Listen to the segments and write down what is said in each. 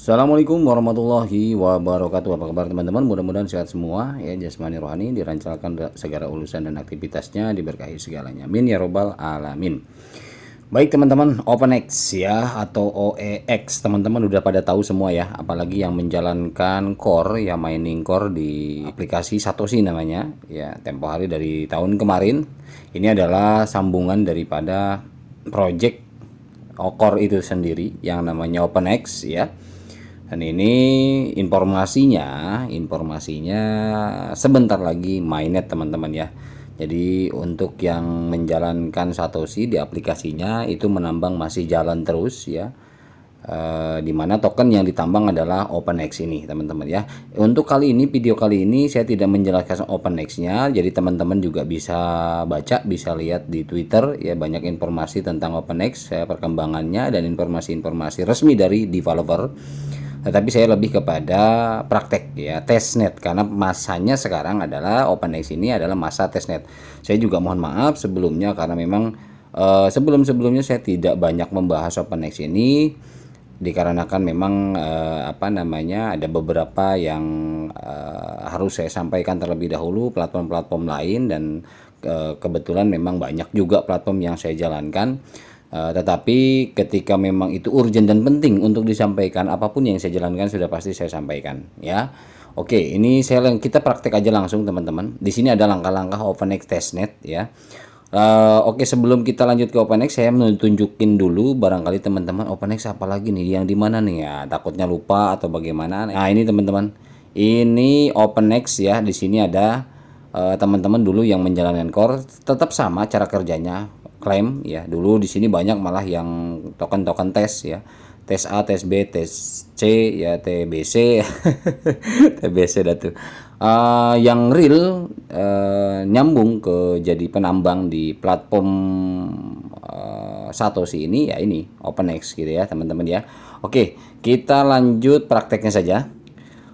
Assalamualaikum warahmatullahi wabarakatuh. Apa kabar teman-teman? Mudah-mudahan sehat semua ya jasmani rohani dirancangkan segala urusan dan aktivitasnya diberkahi segalanya. Amin ya robbal alamin. Baik teman-teman OpenX ya atau OEX teman-teman udah pada tahu semua ya. Apalagi yang menjalankan core ya mining core di aplikasi Satoshi namanya ya tempo hari dari tahun kemarin. Ini adalah sambungan daripada project core itu sendiri yang namanya OpenX ya dan ini informasinya, informasinya sebentar lagi mainnet teman-teman ya. Jadi untuk yang menjalankan Satoshi di aplikasinya itu menambang masih jalan terus ya. E, di mana token yang ditambang adalah OpenX ini teman-teman ya. Untuk kali ini video kali ini saya tidak menjelaskan OpenX-nya, jadi teman-teman juga bisa baca, bisa lihat di Twitter ya banyak informasi tentang OpenX, ya, perkembangannya dan informasi-informasi resmi dari developer tetapi saya lebih kepada praktek ya testnet karena masanya sekarang adalah OpenX ini adalah masa testnet. Saya juga mohon maaf sebelumnya karena memang uh, sebelum-sebelumnya saya tidak banyak membahas OpenX ini dikarenakan memang uh, apa namanya ada beberapa yang uh, harus saya sampaikan terlebih dahulu platform-platform lain dan uh, kebetulan memang banyak juga platform yang saya jalankan Uh, tetapi ketika memang itu urgent dan penting untuk disampaikan apa pun yang saya jalankan sudah pasti saya sampaikan ya. Oke, ini saya kita praktek aja langsung teman-teman. Di sini ada langkah-langkah OpenX testnet ya. Uh, Oke, sebelum kita lanjut ke OpenX, saya menunjukin dulu barangkali teman-teman OpenX apa lagi nih yang di mana nih ya. Takutnya lupa atau bagaimana. Nah, ini teman-teman. Ini OpenX ya. Di sini ada eh, teman-teman uh, dulu yang menjalankan core tetap sama cara kerjanya klaim ya. Dulu di sini banyak malah yang token-token tes ya. Tes A tes B tes C ya TBC TBC datu uh, yang real uh, nyambung ke jadi penambang di platform uh, Satoshi ini ya ini OpenX gitu ya teman-teman ya. Oke kita lanjut prakteknya saja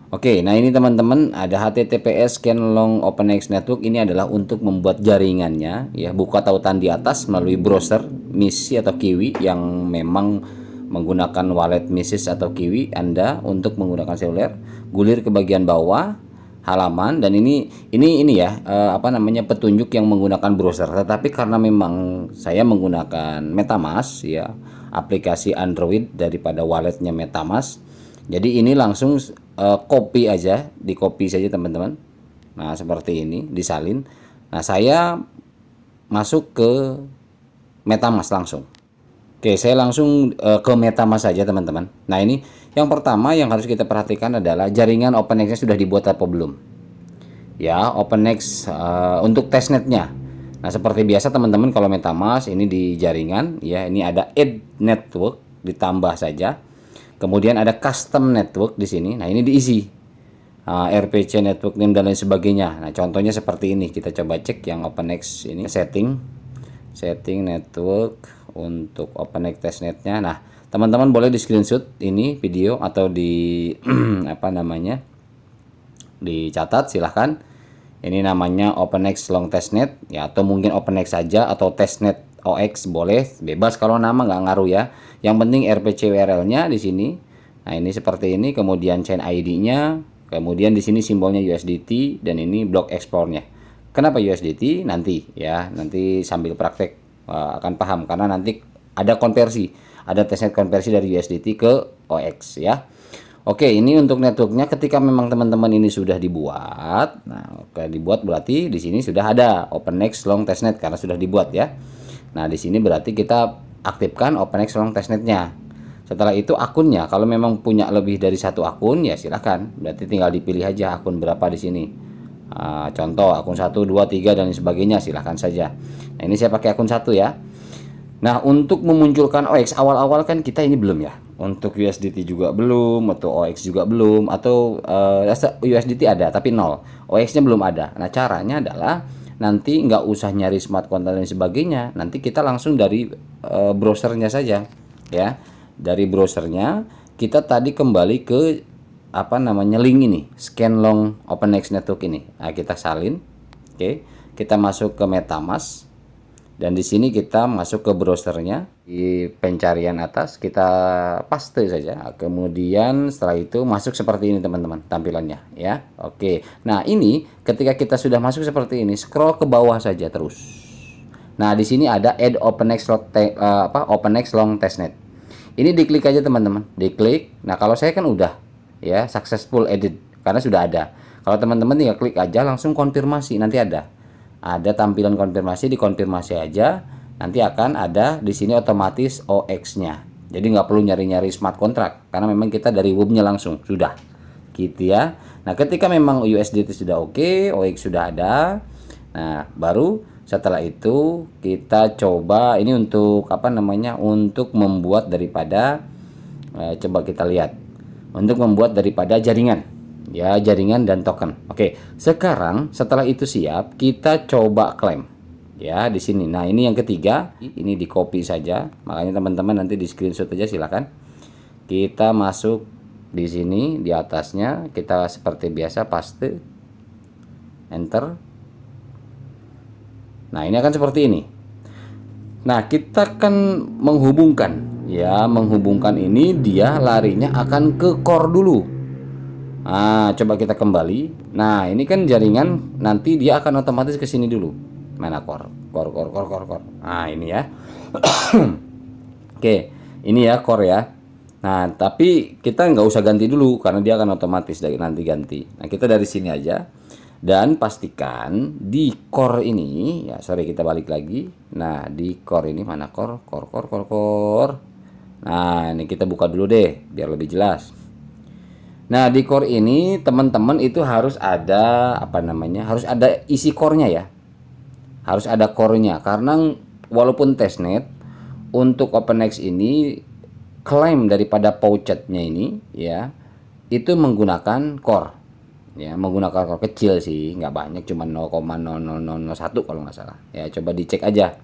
Oke, nah ini teman-teman ada HTTPS scan long OpenX network. Ini adalah untuk membuat jaringannya ya buka tautan di atas melalui browser Misi atau Kiwi yang memang menggunakan wallet Mises atau Kiwi. Anda untuk menggunakan seluler gulir ke bagian bawah halaman dan ini ini ini ya eh, apa namanya petunjuk yang menggunakan browser. Tetapi karena memang saya menggunakan MetaMask ya aplikasi Android daripada walletnya MetaMask jadi ini langsung uh, copy aja di copy saja teman-teman. Nah seperti ini disalin. Nah saya masuk ke metamask langsung. Oke saya langsung uh, ke metamask saja teman-teman. Nah ini yang pertama yang harus kita perhatikan adalah jaringan OpenX sudah dibuat apa belum? Ya OpenX uh, untuk testnetnya. Nah seperti biasa teman-teman kalau metamask ini di jaringan ya ini ada add network ditambah saja Kemudian ada custom network di sini. Nah, ini diisi. Uh, RPC network name dan lain sebagainya. Nah, contohnya seperti ini. Kita coba cek yang OpenX ini setting setting network untuk OpenX testnetnya. Nah, teman-teman boleh di screenshot ini video atau di apa namanya? dicatat silahkan ini namanya OpenX long testnet ya atau mungkin OpenX saja atau testnet OX boleh bebas kalau nama nggak ngaruh ya. Yang penting RPC URL nya di sini. Nah ini seperti ini kemudian chain ID nya kemudian di sini simbolnya USDT dan ini blok ekspornya kenapa USDT nanti ya nanti sambil praktek uh, akan paham karena nanti ada konversi ada testnet konversi dari USDT ke OX ya. Oke, ini untuk networknya ketika memang teman-teman ini sudah dibuat, nah oke dibuat berarti di sini sudah ada OpenX Long Testnet karena sudah dibuat ya. Nah, di sini berarti kita aktifkan OpenX Long Testnetnya. Setelah itu akunnya, kalau memang punya lebih dari satu akun ya silahkan. Berarti tinggal dipilih aja akun berapa di sini. Uh, contoh akun 1, 2, 3 dan sebagainya silahkan saja. Nah, ini saya pakai akun satu ya. Nah, untuk memunculkan OX awal-awal kan kita ini belum ya. Untuk USDT juga belum, atau OX juga belum, atau uh, eh, USDT ada tapi nol. OX-nya belum ada. Nah, caranya adalah nanti nggak usah nyari smart contract dan sebagainya. Nanti kita langsung dari e, browsernya saja ya. Dari browsernya kita tadi kembali ke apa namanya link ini scan long OpenX network ini. Nah, kita salin oke. Kita masuk ke MetaMask dan di sini kita masuk ke browsernya. Di pencarian atas kita paste saja. Kemudian setelah itu masuk seperti ini teman-teman tampilannya ya. Oke. Nah ini ketika kita sudah masuk seperti ini scroll ke bawah saja terus. Nah di sini ada add openx long, uh, apa openx long testnet. Ini diklik aja teman-teman. Diklik. Nah kalau saya kan udah ya successful edit karena sudah ada. Kalau teman-teman tinggal klik aja langsung konfirmasi nanti ada ada tampilan konfirmasi dikonfirmasi aja. Nanti akan ada di sini otomatis OX-nya jadi nggak perlu nyari-nyari smart contract karena memang kita dari webnya langsung. Sudah. Gitu ya. Nah ketika memang USDT sudah oke okay, OX sudah ada nah baru setelah itu kita coba ini untuk apa namanya untuk membuat daripada eh, coba kita lihat. Untuk membuat daripada jaringan ya jaringan dan token. Oke, sekarang setelah itu siap, kita coba klaim. Ya, di sini. Nah, ini yang ketiga, ini di copy saja. Makanya teman-teman nanti di screenshot aja silakan. Kita masuk di sini di atasnya, kita seperti biasa paste enter. Nah, ini akan seperti ini. Nah, kita akan menghubungkan ya, menghubungkan ini dia larinya akan ke core dulu Nah, coba kita kembali. Nah, ini kan jaringan nanti dia akan otomatis ke sini dulu. Mana core? Core, core, core, core, core. Nah, ini ya. Oke, ini ya core ya. Nah, tapi kita nggak usah ganti dulu karena dia akan otomatis dari nanti ganti. Nah, kita dari sini aja dan pastikan di core ini ya sorry kita balik lagi. Nah, di core ini mana core? Core, core, core, core. Nah, ini kita buka dulu deh biar lebih jelas. Nah, di core ini teman-teman itu harus ada apa namanya? Harus ada isi core-nya ya. Harus ada core-nya. Karena walaupun testnet untuk OpenX ini klaim daripada pouchetnya ini ya itu menggunakan core. Ya menggunakan core kecil sih nggak banyak cuma 0,00001 kalau nggak salah. Ya coba dicek aja.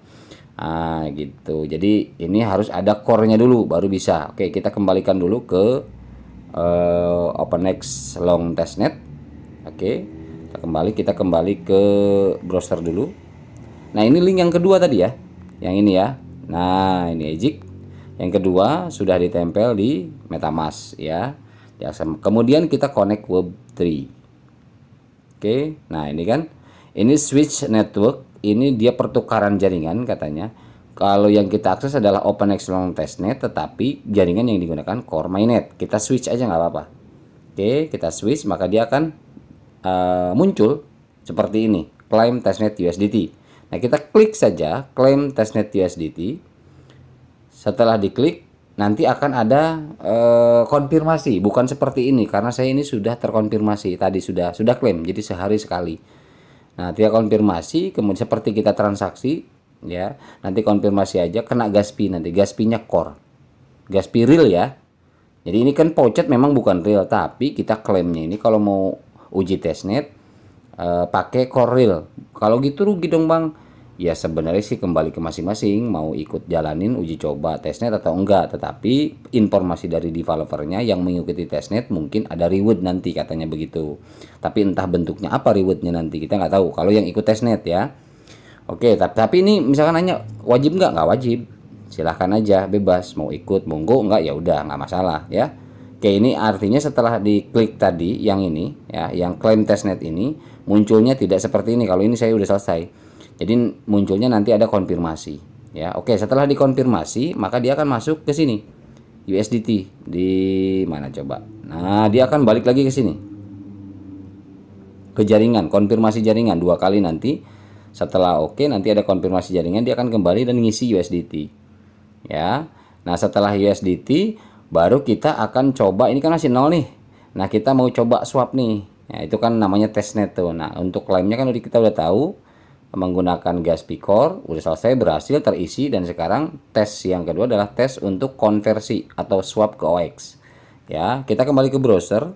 Ah gitu. Jadi ini harus ada core-nya dulu baru bisa. Oke kita kembalikan dulu ke uh, OpenX long testnet. Oke okay. kembali kita kembali ke browser dulu. Nah ini link yang kedua tadi ya. Yang ini ya. Nah ini ejik yang kedua sudah ditempel di MetaMask ya. Kemudian kita connect web 3 oke okay. nah ini kan ini switch network ini dia pertukaran jaringan katanya kalau yang kita akses adalah OpenX Long Testnet, tetapi jaringan yang digunakan Core Mainnet. Kita switch aja nggak apa-apa. Oke, kita switch, maka dia akan uh, muncul seperti ini, claim testnet USDT. Nah, kita klik saja claim testnet USDT. Setelah diklik, nanti akan ada uh, konfirmasi, bukan seperti ini karena saya ini sudah terkonfirmasi tadi sudah sudah klaim, jadi sehari sekali. Nah, dia konfirmasi, kemudian seperti kita transaksi, ya nanti konfirmasi aja kena gaspi nanti. Gaspinya core. Gaspi real ya. Jadi ini kan pocet memang bukan real tapi kita klaimnya ini kalau mau uji testnet uh, pakai core real. Kalau gitu rugi dong bang. Ya sebenarnya sih kembali ke masing-masing mau ikut jalanin uji coba testnet atau enggak. Tetapi informasi dari developernya yang mengikuti testnet mungkin ada reward nanti katanya begitu. Tapi entah bentuknya apa rewardnya nanti kita nggak tahu. Kalau yang ikut testnet ya Oke, tapi, tapi ini misalkan nanya wajib nggak? Nggak wajib. Silahkan aja, bebas. Mau ikut, monggo nggak ya udah nggak masalah ya. Oke, ini artinya setelah diklik tadi yang ini ya, yang klaim testnet ini munculnya tidak seperti ini. Kalau ini saya udah selesai. Jadi munculnya nanti ada konfirmasi ya. Oke, setelah dikonfirmasi maka dia akan masuk ke sini. USDT di mana coba? Nah, dia akan balik lagi ke sini. Ke jaringan, konfirmasi jaringan dua kali nanti setelah oke nanti ada konfirmasi jaringan dia akan kembali dan ngisi USDT. Ya. Nah, setelah USDT baru kita akan coba ini kan masih nol nih. Nah, kita mau coba swap nih. Ya, itu kan namanya testnet tuh. Nah, untuk klaimnya kan kita udah tahu menggunakan gas Core udah selesai berhasil terisi dan sekarang tes yang kedua adalah tes untuk konversi atau swap ke OX. Ya, kita kembali ke browser.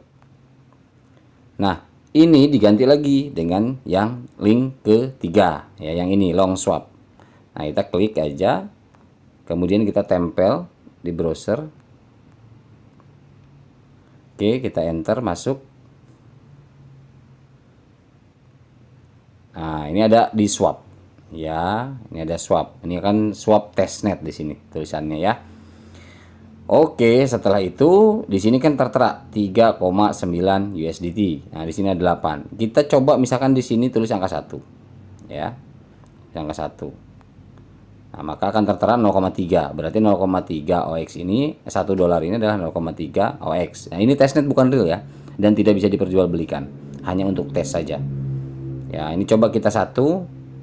Nah, ini diganti lagi dengan yang link ketiga. Ya yang ini long swap. Nah kita klik aja. Kemudian kita tempel di browser. Oke kita enter masuk. Nah ini ada di swap. Ya ini ada swap. Ini kan swap testnet di sini tulisannya ya Oke, setelah itu di sini kan tertera 3,9 USDT. Nah, di sini ada 8. Kita coba misalkan di sini tulis angka 1. Ya. Angka 1. Nah, maka akan tertera 0,3. Berarti 0,3 OX ini 1 dolar ini adalah 0,3 OX. Nah, ini testnet bukan real ya dan tidak bisa diperjualbelikan. Hanya untuk tes saja. Ya, ini coba kita 1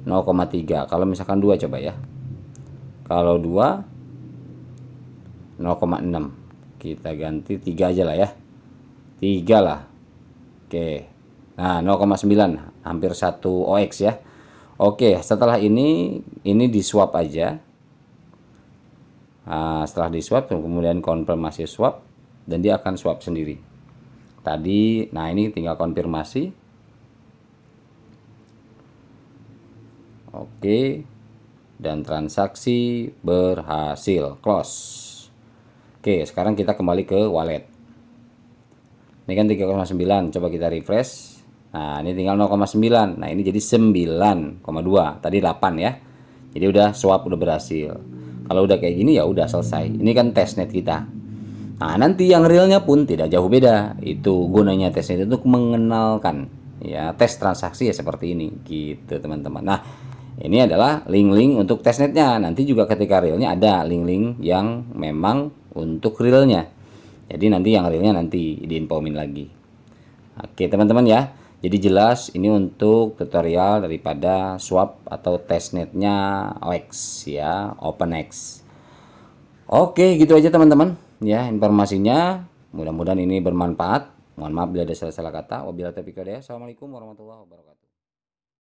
0,3. Kalau misalkan 2 coba ya. Kalau 2 0,6 kita ganti 3 aja lah ya. 3 lah. Oke. Nah 0,9 hampir 1 OX ya. Oke setelah ini ini di swap aja. Nah, setelah di swap kemudian konfirmasi swap dan dia akan swap sendiri. Tadi nah ini tinggal konfirmasi. Oke. Dan transaksi berhasil. Close Oke, sekarang kita kembali ke wallet. Ini kan 3,9, coba kita refresh. Nah, ini tinggal 0,9. Nah, ini jadi 9,2. Tadi 8 ya. Jadi udah swap udah berhasil. Kalau udah kayak gini ya udah selesai. Ini kan testnet kita. Nah, nanti yang realnya pun tidak jauh beda. Itu gunanya testnet itu mengenalkan ya tes transaksi ya seperti ini gitu teman-teman. Nah, ini adalah link-link untuk testnetnya. Nanti juga ketika realnya ada link-link yang memang untuk realnya jadi nanti yang realnya nanti diinfomin lagi. Oke teman-teman ya. Jadi jelas ini untuk tutorial daripada swap atau testnetnya OX ya OpenX. Oke gitu aja teman-teman ya informasinya. Mudah-mudahan ini bermanfaat. Mohon maaf bila ada salah-salah kata. Wabillahi taufiq Assalamualaikum warahmatullahi wabarakatuh